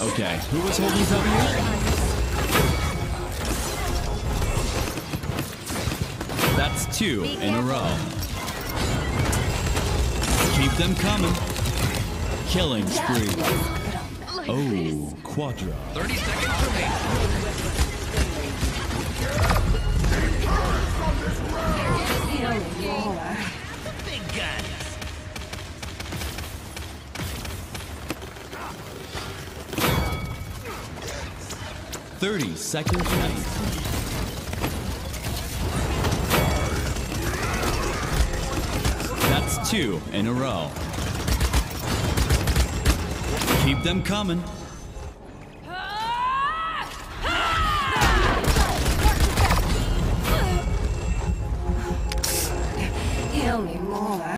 Okay, who was holding W? That's two in a row. Keep them coming. Killing spree. Oh, Quadra. 30 seconds 30 seconds left. That's two in a row. Keep them coming. Heal me more.